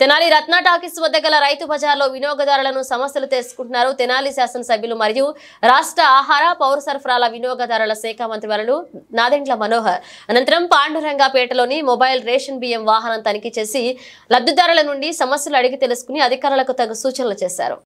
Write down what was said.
తెనాలి రత్న talkies వద్ద గల రైతు బజార్లో వినియోగదారులను సమస్యలు తెలుసుకుంటున్నారు. తెనాలి శాసనసభ్యులు మరియు రాష్ట్ర ఆహార పౌర సరఫరాల వినియోగదారుల శాఖ మంత్రి వరలు నాదెండ్ల మనోహర్. అనంతరం పాండురంగపేటలోని మొబైల్ రేషన్ బియ్యం వాహనం తనిఖీ చేసి లబ్ధిదారుల నుండి సమస్యలు అడిగి తెలుసుకుని అధికారులకు తగు సూచనలు చేశారు.